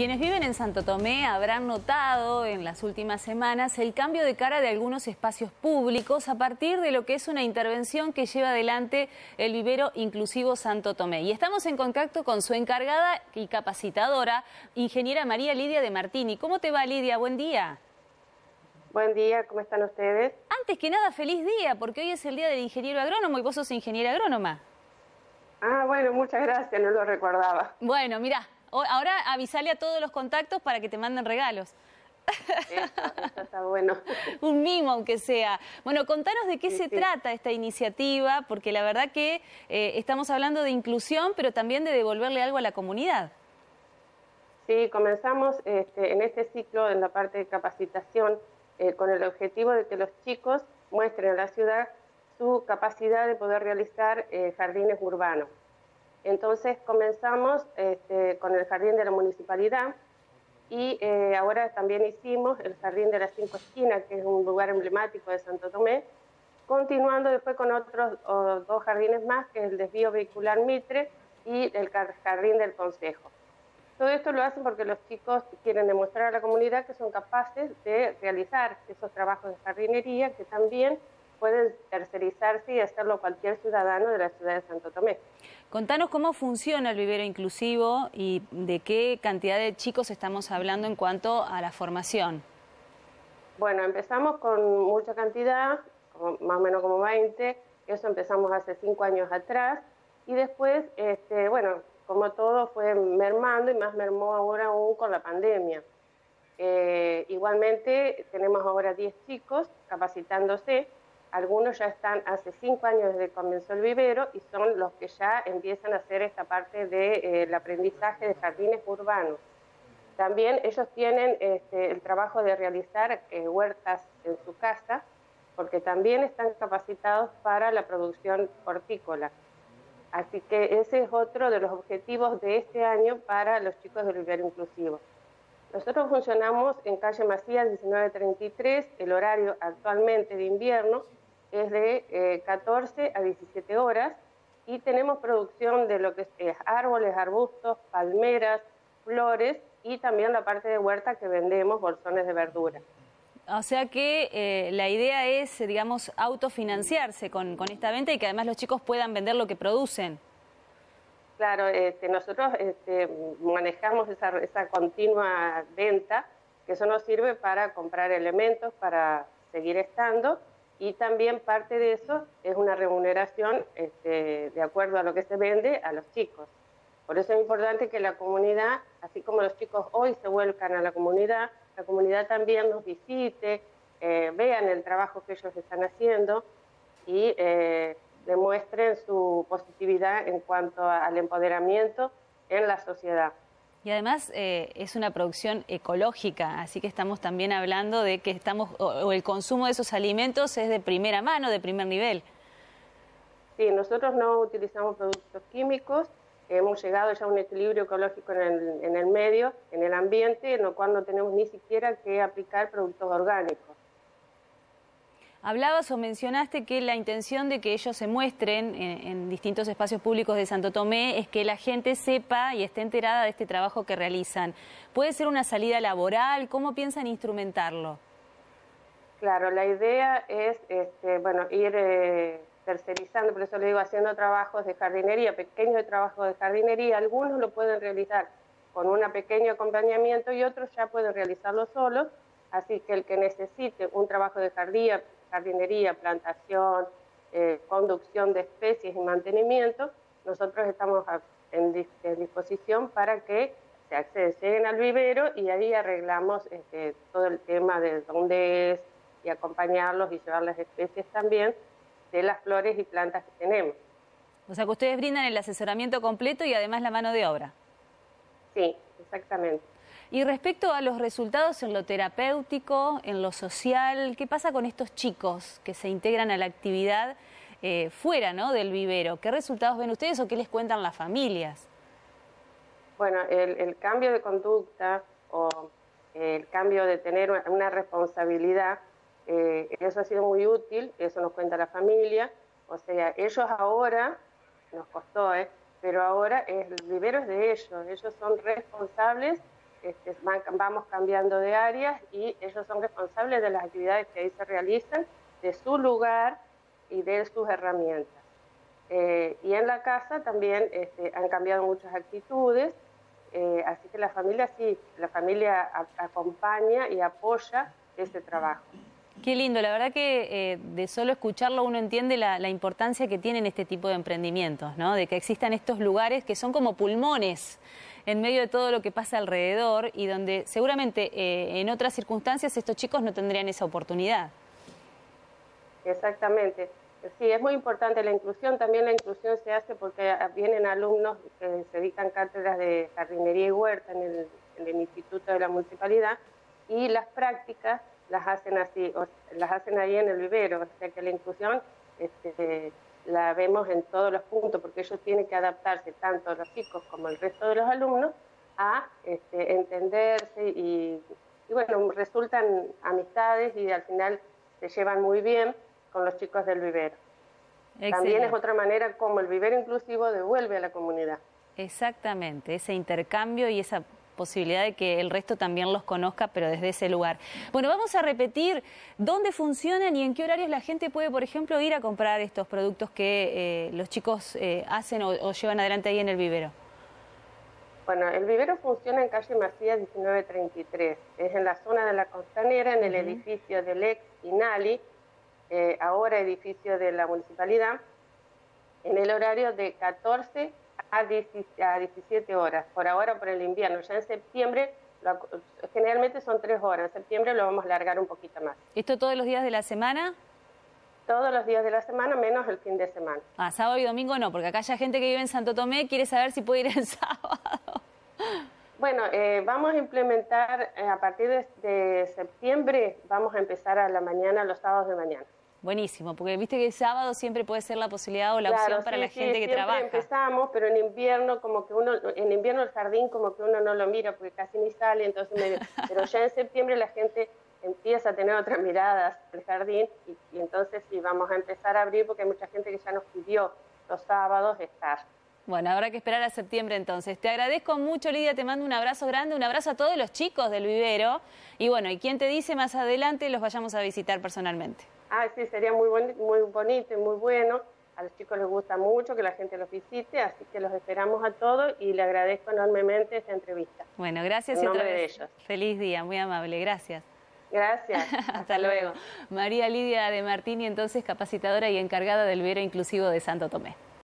Quienes viven en Santo Tomé habrán notado en las últimas semanas el cambio de cara de algunos espacios públicos a partir de lo que es una intervención que lleva adelante el vivero inclusivo Santo Tomé. Y estamos en contacto con su encargada y capacitadora, ingeniera María Lidia de Martini. ¿Cómo te va Lidia? Buen día. Buen día, ¿cómo están ustedes? Antes que nada, feliz día, porque hoy es el día del ingeniero agrónomo y vos sos ingeniera agrónoma. Ah, bueno, muchas gracias, no lo recordaba. Bueno, mira, Ahora avisale a todos los contactos para que te manden regalos. Eso, está bueno. Un mimo, aunque sea. Bueno, contanos de qué se trata esta iniciativa, porque la verdad que eh, estamos hablando de inclusión, pero también de devolverle algo a la comunidad. Sí, comenzamos este, en este ciclo, en la parte de capacitación, eh, con el objetivo de que los chicos muestren a la ciudad su capacidad de poder realizar eh, jardines urbanos. Entonces comenzamos este, con el jardín de la municipalidad y eh, ahora también hicimos el jardín de las cinco esquinas, que es un lugar emblemático de Santo Tomé, continuando después con otros dos jardines más, que es el desvío vehicular Mitre y el jardín del Consejo. Todo esto lo hacen porque los chicos quieren demostrar a la comunidad que son capaces de realizar esos trabajos de jardinería que también pueden tercerizarse y hacerlo cualquier ciudadano de la ciudad de Santo Tomé. Contanos cómo funciona el vivero inclusivo y de qué cantidad de chicos estamos hablando en cuanto a la formación. Bueno, empezamos con mucha cantidad, más o menos como 20, eso empezamos hace cinco años atrás, y después, este, bueno, como todo fue mermando y más mermó ahora aún con la pandemia. Eh, igualmente tenemos ahora 10 chicos capacitándose algunos ya están hace cinco años desde que comenzó el vivero y son los que ya empiezan a hacer esta parte del aprendizaje de jardines urbanos. También ellos tienen este, el trabajo de realizar eh, huertas en su casa, porque también están capacitados para la producción hortícola. Así que ese es otro de los objetivos de este año para los chicos del vivero inclusivo. Nosotros funcionamos en calle Macías 1933, el horario actualmente de invierno es de 14 eh, a 17 horas y tenemos producción de lo que es, árboles, arbustos, palmeras, flores y también la parte de huerta que vendemos, bolsones de verdura. O sea que eh, la idea es, digamos, autofinanciarse con, con, esta venta y que además los chicos puedan vender lo que producen. Claro, este, nosotros este, manejamos esa, esa continua venta, que eso nos sirve para comprar elementos, para seguir estando y también parte de eso es una remuneración este, de acuerdo a lo que se vende a los chicos. Por eso es importante que la comunidad, así como los chicos hoy se vuelcan a la comunidad, la comunidad también nos visite, eh, vean el trabajo que ellos están haciendo y eh, demuestren su positividad en cuanto al empoderamiento en la sociedad. Y además eh, es una producción ecológica, así que estamos también hablando de que estamos, o, el consumo de esos alimentos es de primera mano, de primer nivel. Sí, nosotros no utilizamos productos químicos, hemos llegado ya a un equilibrio ecológico en el, en el medio, en el ambiente, en lo cual no tenemos ni siquiera que aplicar productos orgánicos. Hablabas o mencionaste que la intención de que ellos se muestren en, distintos espacios públicos de Santo Tomé es que la gente sepa y esté enterada de este trabajo que realizan. ¿Puede ser una salida laboral? ¿Cómo piensan instrumentarlo? Claro, la idea es este, bueno, ir eh, tercerizando, por eso le digo, haciendo trabajos de jardinería, pequeños trabajos de jardinería. Algunos lo pueden realizar con un pequeño acompañamiento y otros ya pueden realizarlo solos. Así que el que necesite un trabajo de jardín, jardinería, plantación, eh, conducción de especies y mantenimiento, nosotros estamos en, disposición para que se acceden al vivero y ahí arreglamos este, todo el tema de dónde es y acompañarlos y llevar las especies también de las flores y plantas que tenemos. O sea que ustedes brindan el asesoramiento completo y además la mano de obra. Sí, exactamente. Y respecto a los resultados en lo terapéutico, en lo social, ¿qué pasa con estos chicos que se integran a la actividad eh, fuera ¿no? del vivero? ¿Qué resultados ven ustedes o qué les cuentan las familias? Bueno, el, cambio de conducta o el cambio de tener una responsabilidad, eh, eso ha sido muy útil, eso nos cuenta la familia. O sea, ellos ahora, nos costó, ¿eh? pero ahora el vivero es de ellos, ellos son responsables este, vamos cambiando de áreas y ellos son responsables de las actividades que ahí se realizan, de su lugar y de sus herramientas. Eh, y en la casa también este, han cambiado muchas actitudes, eh, así que la familia sí, la familia acompaña y apoya ese trabajo. Qué lindo, la verdad que eh, de solo escucharlo uno entiende la, importancia que tienen este tipo de emprendimientos, ¿no? De que existan estos lugares que son como pulmones en medio de todo lo que pasa alrededor y donde seguramente en otras circunstancias estos chicos no tendrían esa oportunidad. Exactamente. Sí, es muy importante la inclusión. También la inclusión se hace porque vienen alumnos que se dedican cátedras de jardinería y huerta en el, Instituto de la Municipalidad y las prácticas las hacen así, las hacen ahí en el vivero. O sea que la inclusión este, la vemos en todos los puntos porque ellos tienen que adaptarse, tanto los chicos como el resto de los alumnos, a este, entenderse y, y bueno, resultan amistades y al final se llevan muy bien con los chicos del vivero. También es otra manera como el vivero inclusivo devuelve a la comunidad. Exactamente, ese intercambio y esa posibilidad de que el resto también los conozca, pero desde ese lugar. Bueno, vamos a repetir dónde funcionan y en qué horarios la gente puede, por ejemplo, ir a comprar estos productos que eh, los chicos eh, hacen o, llevan adelante ahí en el vivero. Bueno, el vivero funciona en calle Macías 1933. Es en la zona de la Costanera, en el edificio del ex INALI, eh, ahora edificio de la municipalidad, en el horario de 14 a 17 horas, por ahora por el invierno. Ya en septiembre, generalmente son tres horas, en septiembre lo vamos a alargar un poquito más. ¿Esto todos los días de la semana? Todos los días de la semana, menos el fin de semana. Ah, sábado y domingo no, porque acá hay gente que vive en Santo Tomé quiere saber si puede ir el sábado. Bueno, eh, vamos a implementar eh, a partir de septiembre, vamos a empezar a la mañana, los sábados de mañana. Buenísimo, porque viste que el sábado siempre puede ser la posibilidad o la opción para la gente que trabaja. empezamos, pero en invierno como que uno, en invierno el jardín como que uno no lo mira porque casi ni sale, entonces pero ya en septiembre la gente empieza a tener otras miradas del jardín y, entonces sí, vamos a empezar a abrir porque hay mucha gente que ya nos pidió los sábados estar. Bueno, habrá que esperar a septiembre entonces. Te agradezco mucho, Lidia, te mando un abrazo grande, un abrazo a todos los chicos del vivero. Y bueno, y quien te dice más adelante los vayamos a visitar personalmente. Ah, sí, sería muy, muy bonito y muy bueno. A los chicos les gusta mucho que la gente los visite, así que los esperamos a todos y le agradezco enormemente esta entrevista. Bueno, gracias y otra vez. de ellos. Feliz día, muy amable, gracias. Gracias. Hasta, luego. María Lidia de Martini, entonces capacitadora y encargada del vivero inclusivo de Santo Tomé.